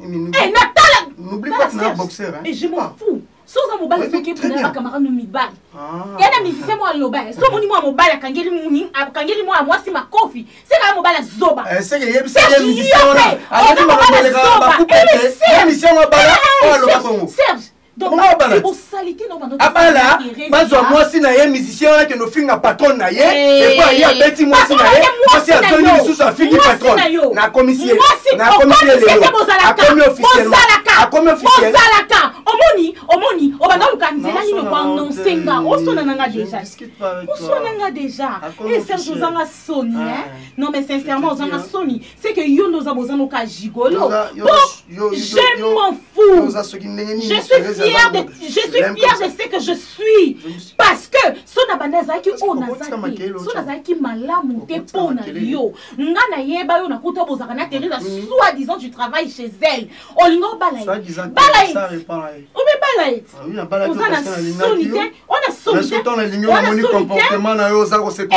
Eh, natala n'oublie pas na boxeur hein. et je m'en fous soza mobali soki mpona bacamarade no mibali ah. ya na musicien mwa aloba eh. so omoni mwa mobali akangeli muni akangeli mwa mwasi makofi seka ya mobali azoba eh, seke yebisa ye musicien wana alaki makambo aleka bakupete ye musicien mwa bala oyo aloba bongo serge abala bazwa mwasi na ye musicien wana kende ofinga patron na ye eh. epo aye abeti mwasi na ye mwasi azongi lisusu afingi patron nakomisi nakomisi ye lelo akomi officiellement akomi officielozalaka omoni omoni obanda oluka nzela nini okoannonce nga oswana na nga deja oswana nga deja e serge ozanga soni non mais sincèrement ozanga soni c'est que yo nde oza boza noka gigolo je m'en fous je suis fier de je suis fier de ce que je suis parce que so na banda azalaki oyo naza te so nazalaki malamu te mpo na yo nga nayeba yo nakuta bozalaka na teresa mm. soit disant tu travaille chez elle olinga obala ye bala ye obe bala ye ah oza na soni te ona soni te ona soni te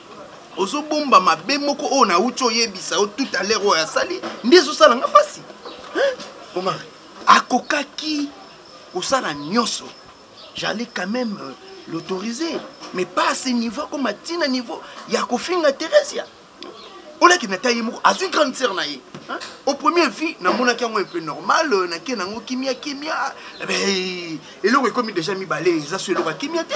ozobomba mabe moko oyo nauti oyebisa yo tout à l'heure oyo asali nde ezosala nga mpasi omar akokaki kosala nyonso j'allais quand même euh, l'autoriser mais pas à ce niveau akoma ti na niveau ya kofinga theresia olaki na ta ye moko azwi grande sœur na ye au premier vie namonaki yango mpe normal euh, nake nango kimia kimia eh eloko ekomi deja mibale eza so eloko ya kimia te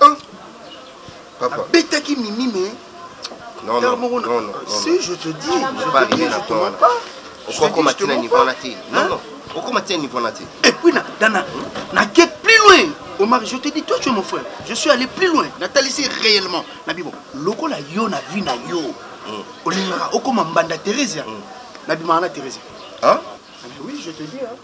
Hein? Papa. Betaki mimi mais. Non non, non, non, non, Si je te dis, je pas te dis, je te mens pas. okokoma tina niveau wana te non non okokoma tina niveau wana te et puis na dana na ke plus loin omar je te dis toi tu es mon frère je suis allé plus loin natalisi réellement na bibo lokola yo na vie na yo hmm. olingaka okoma mbanda theresia hmm. nabimaka na theresia ah? ah oui je te dis hein.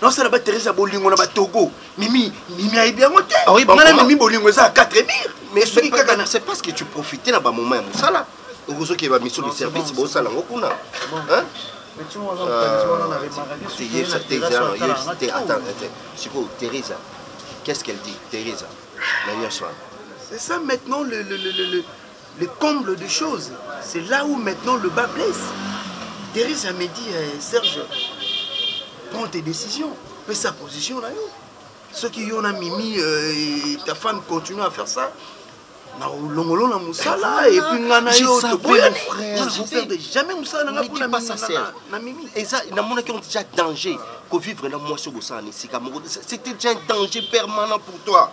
naosala ba therese ya bolingo na batogo mimi mimi ayebi yango te ah nga na mimi bolingo eza ya 4 mire mais soki kaka na c'est parce que tu profite na bamoment ya mosala okozoki ba mission de service bosala yango kuna yebisa te ezala yebisa te attends sikoyo theresa qu'est ce qu'elle dit theresa na nyonso wana c'est ça maintenant le, le, le, le, le Le comble de choses, c'est là où maintenant le bas blesse. Theresa me dit, eh, Serge, prends tes décisions, fais sa position là. Ceux qui ont mimi, euh, et ta femme continue à faire ça. na olongolo na mosala epuis nga na yo toboyani nakoperde jamais mosala na nga mimi eza namonaki yango déjà danger kovivre na mwasi oyo bosalana esika moko c'était déjà un danger permanent pour toi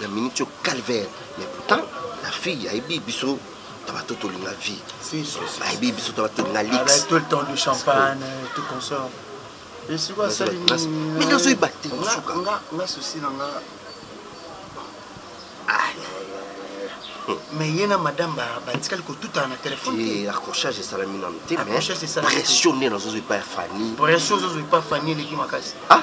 na minute oyo calvaire mais pourtant la fille ayebi biso na bato tolinga vie ayebi biso na bato tolinga lix tout le temps du champagne tout consort esiko asali nini nazoyeba te kosuka nga susi na nga mais ye na madame batikali kotutana na telefone accrochage esalami nano te pression nde nazozwa epai ya fani pression ozozwa epai ya fani eleki makasi ah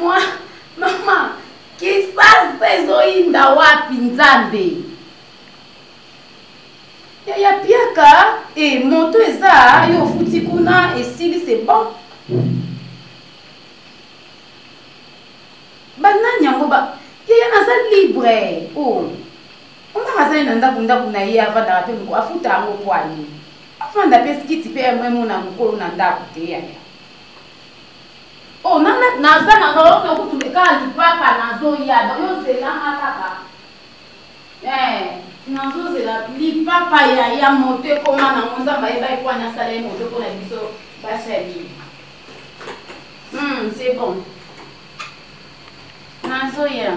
mwa mama kisasa ezoyinda wapi nzambe yaya piaka e eh, moto eza yo ofuti kuna esili se bon banani yango ba yaya naza libre o oh. Ona azali na ndako ndako na ye avandaka mpe moko afuta yango mpo ani afanda mpe skiti mpe emona mokolo na ndako te yaya ona oh, naza na baoke okutu kaka lipapa nazoya bayozelanga kaka eh, nazozela lipapa yaya moto ekoma nango nzambe ayeba ekwani asala ye moto mpo na biso basali hmm, c'est bon nazoya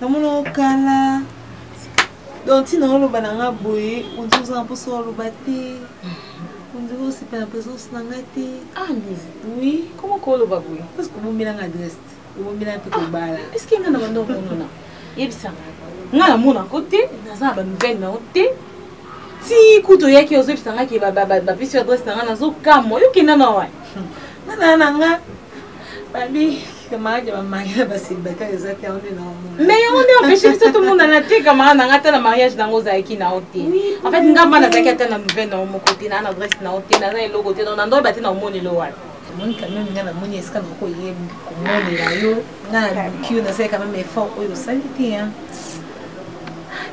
namona yo kala donc ntina oloba na nga boye ondiri ozanga mposa oloba te ondiri osepa na présence na nga te ah, oui koma kooloba boye parce que obombela nga adresse te obombela mpe kobala ah, est ce que nga na banda omonona yebisanga nga namona ko te naza na banouvelle na yo te ti kutu oyaki ozoyebisa nga ke bapesi adresse na nga nazokamwa yokenda na wa nga na nga babi camarade ya bamari na baselibataire eza te yango nde naomona mais yango nde empeshe biso tomonana te camarade nanga ata na mariage nango ozalaki na yo te en fait nga mba nazalaki ata na nouvelle na yo moko te naa na adresse na yo te naza eloko te donc na ndoyeba te na omonelo wana omoni quand même nga namoni esika moko ye komonela yo nga na luki yo nasali quand même effort oyo osali te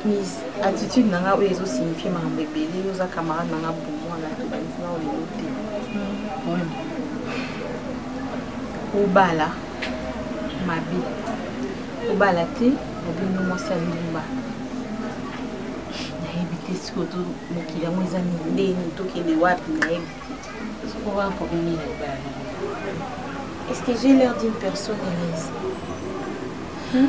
Miss, attitude na nga oyo ezo signifie makambo ebele yo oza camarade na nga bomwana tobandisi na olelo te hmm. obala mabe obala te obino mwasi ya ndumba nayebi te sikoyo to mokili yango eza mindeni tokende wapi nayebi te sokoa problème ya obala est ce que j'ai l'air d'une personne heureuse hmm?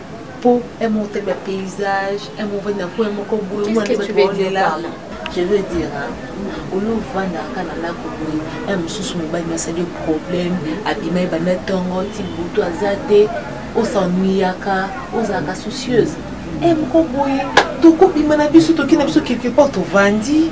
po un mot tellement paysage un mot vanda ko un mot ko boulot moi ne peux là je veux dire olo vanda kana na ko boulot un mususu mobali na sali problème abima ye banda tongo ti butu aza te osennuyaka ozalaka soucieuse e moko boye tokobima na biso tokenda biso quelque part tovandi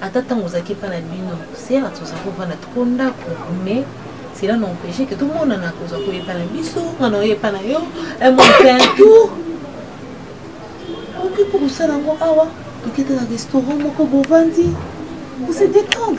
ata ntango ozalaki epai na bino sera toza kovanda toko ndako mais cela n'empêche ke tomonana kozwa koya epai na biso nga na oyo epai na yo montin tour okoki mpo kosala yango awa tokete na restaurant moko bovandi ose détendre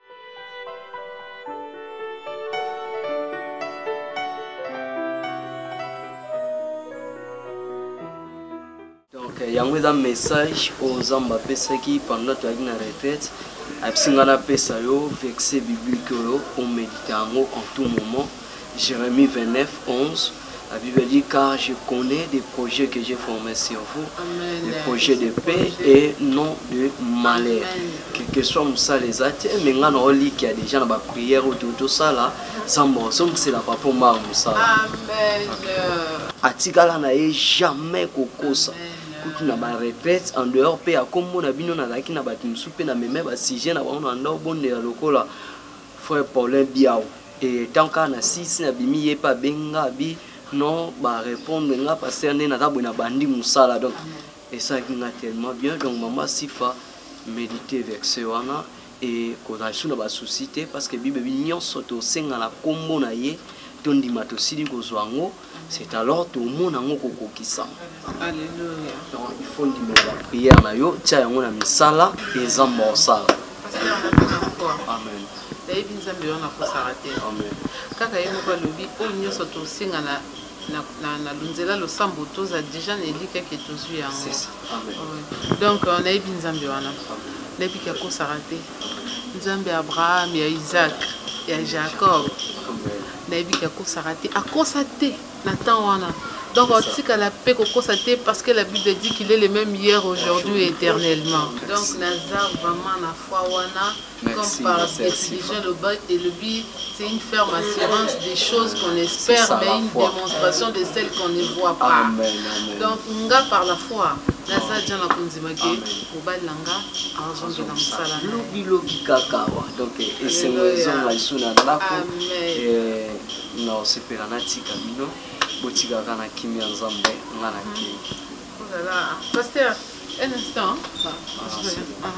yango eza message oyo nzambe apesaki pendant toyaki na retraite apesi ngai napesa yo verse biblique oyo omedita yango en tout moment Jeremie 29, 11, la Bible dit, car je connais des projets que j'ai formés sur vous, Amen. des projets de paix et non de malheur. Quel que soit mosala eza te me ngai naolikia deja na bapriere oyo toyo tosala zambo ozongisela papa omar mosala atikala na ye jamais kokosa kutu na barepete en dehors mpe ya nkombo na bino nazalaki na bato mosusu mpe na meme basujet na bango na ndao bondela lokola Frère Paulin Biawu de temps kaka na sisi na bimi ye pe abengi nga abi non ba repondre nga pasteur nde naza boye na bandi musala donc esalaki nga tellement bien donc maman Sifa medite verse wana et kozala lisusu na ba souci te parce que bible ebi nionso tosenga na kombo na ye tondima tosili kozua yango c'est alors tomona yango kokokisama alleluia donc il faut ndimela baprière na yo tia yango na misala mpe nzambe akosala amen nayebi nzambe wana akosaka te kaka ye moko alobi oyo nyonso tosenga na na lunzela losambo toza deja na elika ke tozwi yango donc euh, nayebi nzambe wana nayebi ke akosaka te nzambe ya abraham ya isak ya jacob nayebi ke akosaka te akosa te na temps wana donc otikala mpe kokosa te parce que la bible dit qu'il est le même hier aujourd'hui et éternellement donc naza vraiment na foi wana comme par décision elobi c'est une ferme assurance des choses qu'on espère mais une démonstration de celles qu'on ne voit pas donc nga par la foi naza dja na kondima ke mobali na nga azongela mosala lobilobi kaka awa donc esengo ezonga lisusu na ndako eh, naosepela natika bino botikaka na kimia nzambe nga na kei paster un instant ah, ah.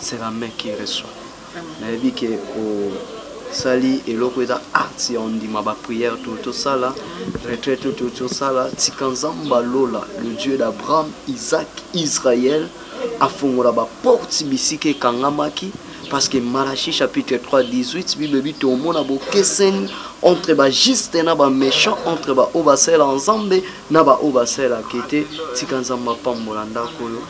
c'est la main qui reçoit nayebi ke osali eloko eza art ya ondima baprière to tosala retraite to tosala tika nzambe alola le dieu d'abraham isaac israël afongola baporte bisika ekangamaki parce que malachi chapitre 3 18 bible ebi tomona bokeseni entre bajuste na baméchant entre baoyo basalela nzambe na baoyo basalelaka ete tika nzambe apambola ndako oyo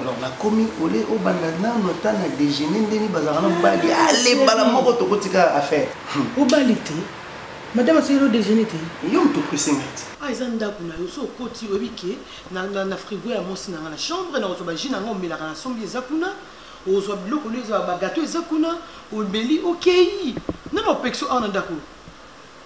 alors nakomi ole obanda nano ata na déjeuner ndeni bazalaka na mobali ale bala moko tokotika affaire hmm. obali te madame asili o déjeuner te yo moto opresenga te ah eza ndako na yo so okoti oyebi ke na frigo ya mosi na nga na chambre nakozwa baji na nga omelaka na sombi eza kuna ozwa biloko nio eza bagato eza kuna omeli okei nano opekisi awa na ndako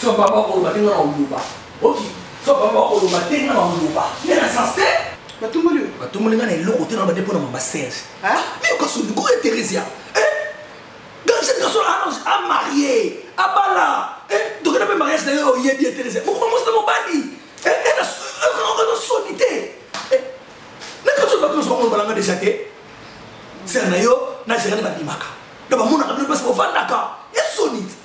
so papa okoloba te nga na oluba oki so papa okoloba te nga na oluba nde na sens te batumboli yo batumboli nga na eloko te na bande mpo na mama serge miyoka soni koya teresia gansene kasolo anange amarie abala dokena mpe mariage na yo oyebi ye teresia mokoma mosi na mobali na soni te nakasolo bato nyonso bakolobala nga deja te sere na yo na gerane babimaka na bamonaka bino place bovandaka ya soni te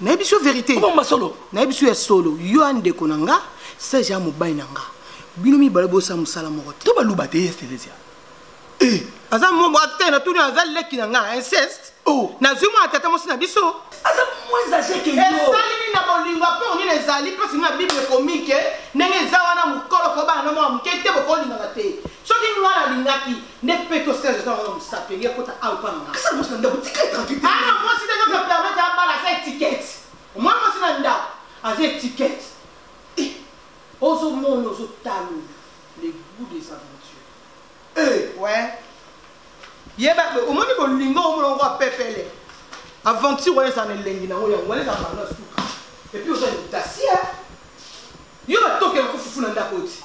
nayebisi yo verité obomba solo nayebisi yo ya solo yo ya ndeko na nga serge ya mobali na nga bino mibale bosala mosala moko te to baluba te ye theresia eh. aza momo ate na tuni aza leki na nga inceste oh. nazwi mwana tata mosi na biso aza moins age ke esalini na bolingo apor nini ezali mpo singa bible ekomi ke ndenge eza wana mokolo kobana na mwana moke te bokolingaka te soki ngai nalingaki Ne peto Serge aza kaka musato elia kota awa epa na nga. Kasa mwasi na ndako tika ye tranquille te. Ana mwasi te kaka permettre abala sa etiquette. Omoni mwasi na ndako aza etiquette. Eh ozo mona ozo talola le goût des aventures. Eh ouais. Yeba ko omoni ko lingo omona ngo apepele. Aventure wana eza na elengi na ngo yango wana eza banga suka. Et puis oza ni tasia. Yo ba toke na ko fufu na ndako ti.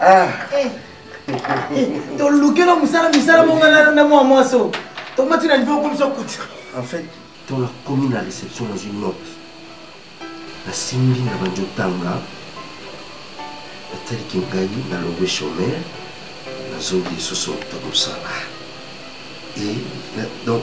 Ah. Eh. Eh, tolukela mosala misala mongana na mwa mwaso tomati na niveau okomisa kuti en fait dans la commune à réception dans une note nasimbi na bandi otanga nataliki ngai nalongwe chomere nazongi lisusu ta mosala e donc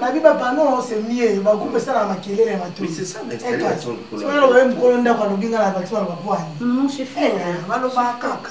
babi bapano c'est mieux bagroupe esalaka makelele ya matoialoba ye mokolo ndako alobi nga na bati baloba bwani baloba kaka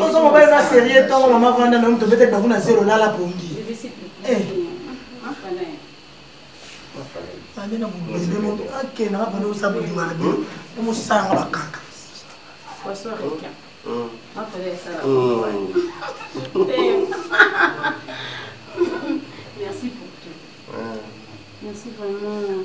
ozo mobali na serie ntongo mama vanda nayo moto bete bango na zero lala pongi ande na mobende mo ake na bana osa bolinga na bino na mosanga bakaka Merci pour tout. Merci vraiment.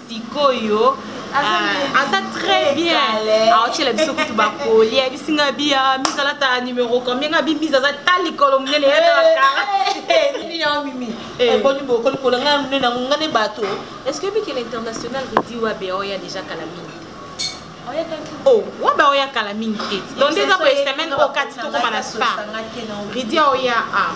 sikoyo aza ah, très bien aotyela biso kutu bakoli ayebisi nga bia mis alata numero combien nga bi mis aza ta likolo monene yaokolikolanga eh. eh, eh, monene yango nga ne bato est ce que bikela international redi wabe oya déjà kala mingi oh, wabe oya kala mingi te donc nde eza boye semaine oyo kati tokoma na spa ridi oya a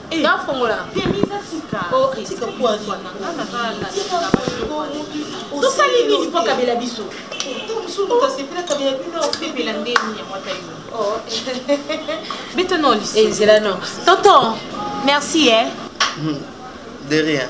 Eh. nafongola tosali nini mpo kabela biso betonolis ezela no tonton merci e de rien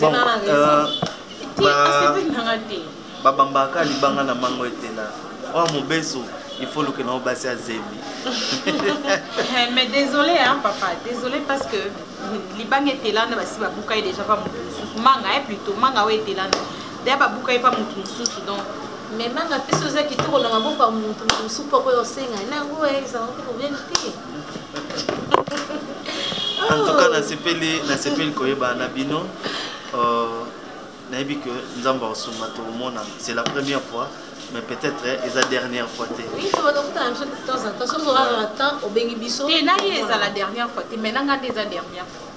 Bon, euh, babambaka libanga na mango etela oyo mobeso il faut luke na obasi azembi eh, mais désolé hein, papa désolé parce que libanga etelana basi babuka ye déjà pa moto mosusu manga ye eh, plutôt manga oyo etelana deya babuka ye pa moto mosusu donc mais manga mpe soki oza kitoko na maboko ya moto mosusu mpo oyo osenga na yango ezalaka mpe problème te en tout cas nasepeli nasepeli koyeba na bino euh, nayebi que nzambe akosunga tokomona c'est la première fois mais peut-être eh, eza dernière fois te te naye eza la dernière fois te mais nanga nde eza dernière fois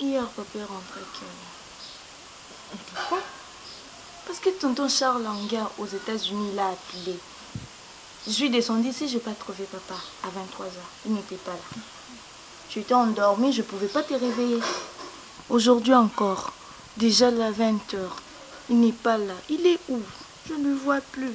Hier, papa est rentré Pourquoi Parce que tonton Charles Langa aux États-Unis l'a appelé. Je suis descendu ici, je n'ai pas trouvé papa à 23h. Il n'était pas là. Tu étais endormie, je ne pouvais pas te réveiller. Aujourd'hui encore, déjà la 20h, il n'est pas là. Il est où Je ne le vois plus.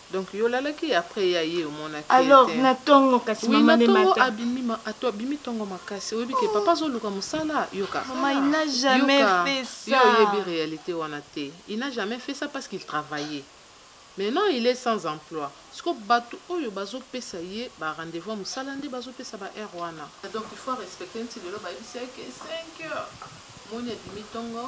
Donc yo lalaki après ya ye omona te. Alors na tongo kasi oui, maman ne mata. Oui na tongo abimi ma ato abimi tongo makasi. Oyebi ke oh. papa zo luka musala yoka. Maman il n'a jamais yoka. fait ça. Yo yebi réalité wana te. Il n'a jamais fait ça parce qu'il travaillait. Maintenant il est sans emploi. Siko batu oyo bazo pesa ye ba rendez-vous musala nde bazo pesa ba heure wana. Donc il faut respecter nti lelo ba yebisi ye ke 5 heures. Moni abimi tongo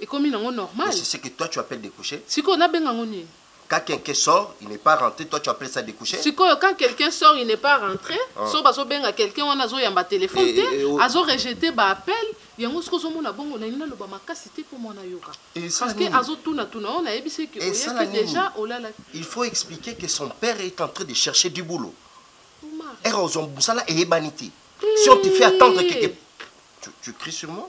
Ekomi nango normal. Mais c'est ce que toi tu appelles découcher. Sikoyo nabenga ngo nini? Quand quelqu'un sort, il n'est pas rentré, toi tu appelles ça découcher? Sikoyo quand quelqu'un sort, il n'est pas rentré, ah. so bazo benga quelqu'un wana azo yamba téléphone eh, te, eh, eh, oh. azo rejeter ba appel, yango siko zo mona bongo na nina loba makasi te po mwana yoka. Parce que azo tuna tuna on a ebisi que oyaki déjà olala. Il faut expliquer que son père est en train de chercher du boulot. Omar. Era ozo musala eyebani te. Si on te fait attendre quelque tu, tu cries sur moi?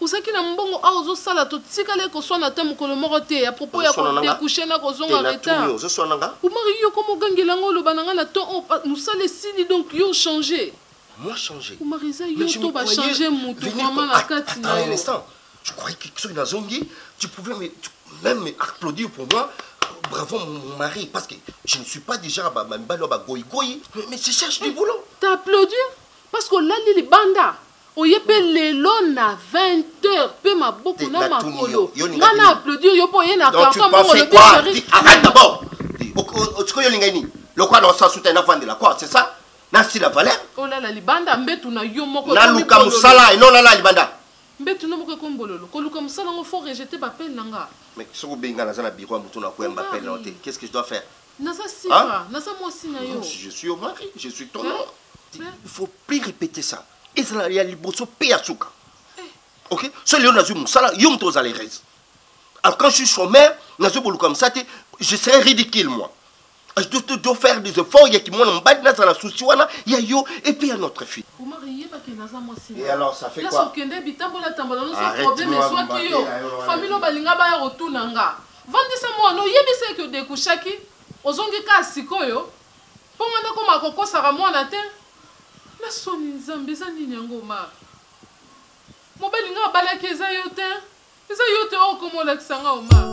Ozalaki na mbongo awa ozosala totikale koswana ata mokolo moko te ya propos ya kodecouche na kozonga retard omari yoko mogangela nga oloba na nga na temps oyo oh, mosala esili donc yo ochange moi changer. Omariza yo to ba changer mutu vraiment na kati na yo. Je croyais que soki nazongi, tu pouvais me, tu, même me applaudir pour moi. Bravo mon mari parce que je ne suis pas déjà ba mibali ba goyi goyi mais je cherche du boulot. T'applaudir parce que olali libanda. oye pe lelo na 20 heures pe maboko na makolo nga na applaudir yo po oye na carton bongo olobi Charine arrête d'abord sikoyo olingai nini lokola na osa suta na vandela quoi c'est ça nasila valeur olala libanda mbetu na yo moko naluka mosala eno nalala libanda mbetu no moko ekombololo koluka mosala yango faut rejete bapele na nga soki obengi nga naza na biro ya motu na koyamba pele na yo te qu'est ce que je dois faire Naza sifa, naza mwasi na yo. Je suis au mari, je suis ton homme. Il faut plus répéter ça. Ezala ya liboso pe ya suka. Eh. OK? So leo nazui musala, yo moto ozala heureuse. Alors quand je suis chômeur, nazui boluka musala te, je serai ridicule moi. Je dois, dois, dois faire des efforts, il y a qui m'ont emballé, dans la souci, wana, il y a yo, et puis il y a notre fille. Et alors, ça fait quoi Arrête-moi, Famille, balinga, ba, ya, retour, nanga. Vandisa mwana oyebisa ye ke odekushaki ozongi ka sikoyo po nga nakoma kokosaka mwana te na soni nzambe eza nini yango ma mobali nga abalaki eza yo te eza yo te oko molakisa nga oma.